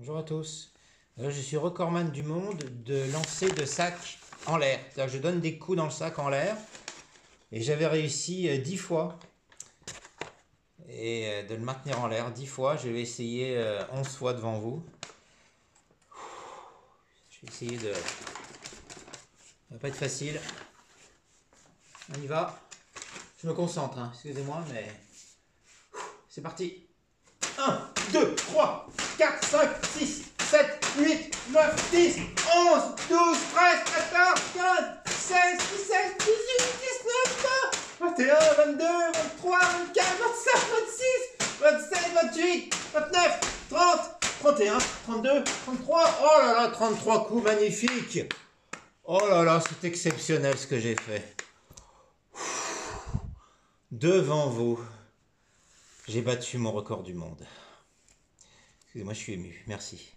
Bonjour à tous. Euh, je suis recordman du monde de lancer de sacs en l'air. Je donne des coups dans le sac en l'air. Et j'avais réussi euh, 10 fois. Et euh, de le maintenir en l'air 10 fois. Je vais essayer euh, 11 fois devant vous. Je vais essayer de... Ça va pas être facile. On y va. Je me concentre, hein. excusez-moi, mais... C'est parti. 1, 2, 3, 4, 5, 6, 7, 8, 9, 10, 11, 12, 13, 14, 15, 16, 17, 18, 19, 20, 21, 22, 23, 24, 25, 26, 27, 28, 29, 30, 31, 32, 33. Oh là là, 33 coups magnifiques. Oh là là, c'est exceptionnel ce que j'ai fait. Devant vous, j'ai battu mon record du monde. Excusez-moi, je suis ému. Merci.